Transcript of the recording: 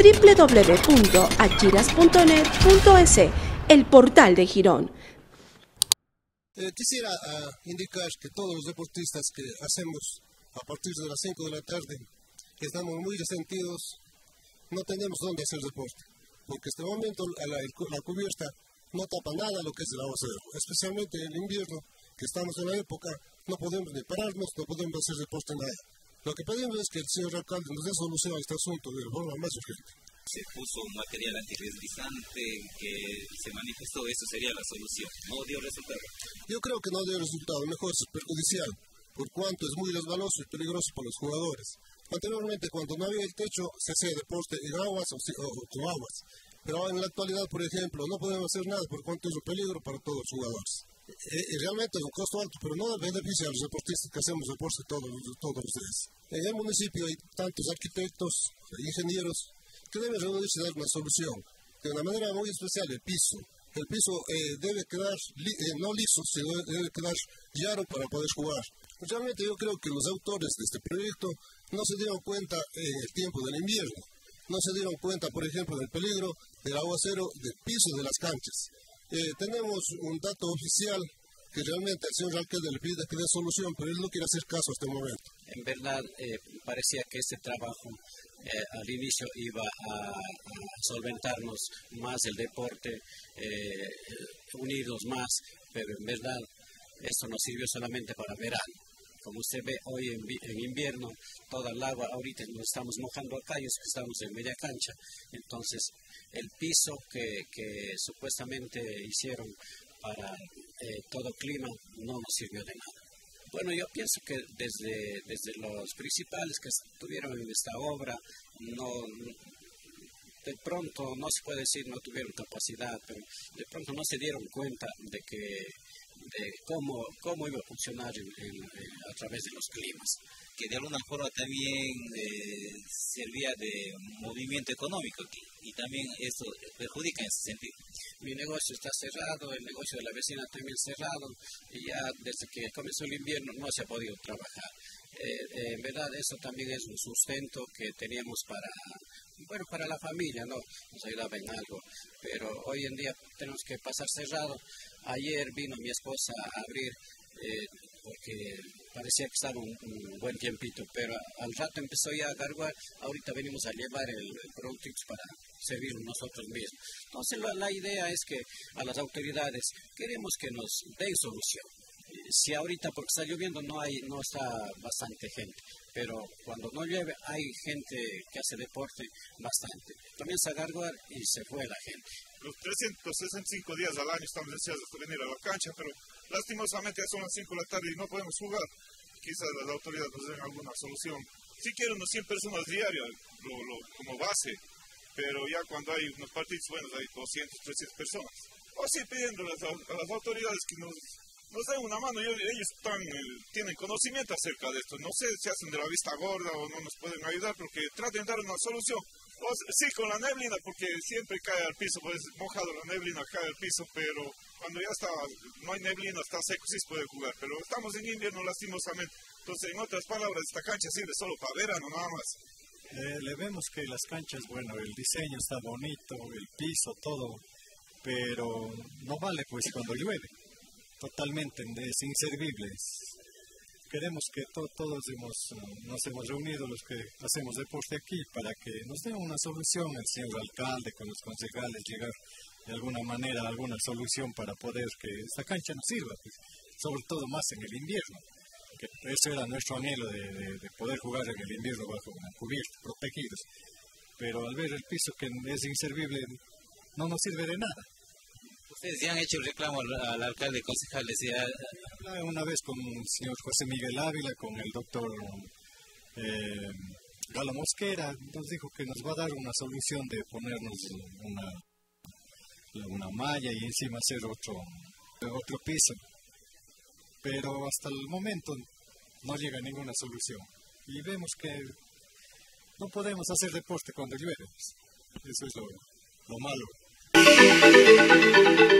www.achiras.net.es, el portal de Girón. Eh, quisiera uh, indicar que todos los deportistas que hacemos a partir de las 5 de la tarde estamos muy resentidos, no tenemos dónde hacer deporte, porque este momento la, la, cubierta no tapa nada lo que es el aguacero, especialmente en invierno, que estamos en la época, no podemos ni pararnos, no podemos hacer deporte nada. Lo que pedimos es que el señor alcalde nos dé solución a este asunto de la forma más urgente. Se puso un material antirresistante que se manifestó, eso sería la solución. ¿No dio resultado? Yo creo que no dio resultado, mejor es perjudicial, por cuanto es muy resbaloso y peligroso para los jugadores. Anteriormente, cuando no había el techo, se hacía deporte en aguas o, o con aguas. Pero en la actualidad, por ejemplo, no podemos hacer nada por cuanto es un peligro para todos los jugadores. Eh, realmente un costo alto, pero no beneficia a los deportistas que hacemos deporte todos, todos los días. En el municipio hay tantos arquitectos, ingenieros, que reunirse y dar una solución. De una manera muy especial, el piso. El piso eh, quedar li eh, liso, sino debe quedar llano para poder jugar. Realmente yo creo que los autores de este proyecto no se dieron cuenta en el tiempo del invierno no se dieron cuenta, por ejemplo, del peligro del aguacero del piso de las canchas. Eh, tenemos un dato oficial que realmente al señor alcalde le pide que dé solución, pero él no quiere hacer caso a este momento. En verdad, eh, parecía que este trabajo eh, al inicio iba a, solventarnos más el deporte, unidos más, pero en verdad esto nos sirvió solamente para verano. Como usted ve hoy en, en, invierno, toda el agua, ahorita nos estamos mojando acá es que estamos en media cancha. Entonces, el piso que, que supuestamente hicieron para eh, todo clima no nos sirvió de nada. Bueno, yo pienso que desde, desde los principales que estuvieron en esta obra, no, de pronto, no se puede decir no tuvieron capacidad, pero de pronto no se dieron cuenta de que de cómo, cómo iba a funcionar a través de los climas. Que de alguna forma también eh, servía de movimiento económico aquí, y también eso perjudica en ese sentido. Mi negocio está cerrado, el negocio de la vecina también cerrado, y ya desde que comenzó el invierno no se ha podido trabajar. Eh, eh, en verdad eso también es un sustento que teníamos para bueno para la familia no nos ayudaba en algo pero hoy en día tenemos que pasar cerrado. Ayer vino mi esposa a abrir eh, porque parecía que estaba un, un, buen tiempito pero al rato empezó ya a cargar ahorita venimos a llevar el, el producto para servir nosotros mismos. Entonces la, la idea es que a las autoridades queremos que nos den solución si ahorita porque está lloviendo no hay no está bastante gente pero cuando no llueve hay gente que hace deporte bastante. Comienza a garguar y se fue la gente. Los 365 días al año estamos deseados de venir a la cancha pero lastimosamente ya son las 5 de la tarde y no podemos jugar. Quizás las autoridades nos den alguna solución. Si quieren unos 100 personas diarias lo, lo, como base pero ya cuando hay unos partidos buenos hay 200, 300 personas. O sí pidiendo a las autoridades que nos nos den una mano, ellos, ellos están, eh, tienen conocimiento acerca de esto. No sé si hacen de la vista gorda o no nos pueden ayudar, pero que traten de dar una solución. O, sí, con la neblina, porque siempre cae al piso, pues mojado la neblina, cae al piso, pero cuando ya está, no hay neblina, está seco, sí se puede jugar. Pero estamos en invierno, lastimosamente. Entonces, en otras palabras, esta cancha sirve solo para verano, nada más. Eh, le vemos que las canchas, bueno, el diseño está bonito, el piso, todo, pero no vale pues cuando llueve totalmente es inservible. Queremos que to todos hemos, nos hemos reunido, los que hacemos deporte aquí, para que nos den una solución, el señor alcalde, con los concejales, llegar de alguna manera a alguna solución para poder que esta cancha nos sirva, pues, sobre todo más en el invierno. Que ese era nuestro anhelo de, de, de poder jugar en el invierno bajo una cubierta, protegidos. Pero al ver el piso que es inservible, no nos sirve de nada. ¿Ustedes ya han hecho el reclamo al, al alcalde concejales? Ya... Una vez con el señor José Miguel Ávila, con el doctor eh, Galo Mosquera, nos dijo que nos va a dar una solución de ponernos una, una malla y encima hacer otro, otro piso. Pero hasta el momento no llega ninguna solución. Y vemos que no podemos hacer deporte cuando llueve. Eso es lo, lo malo. うん。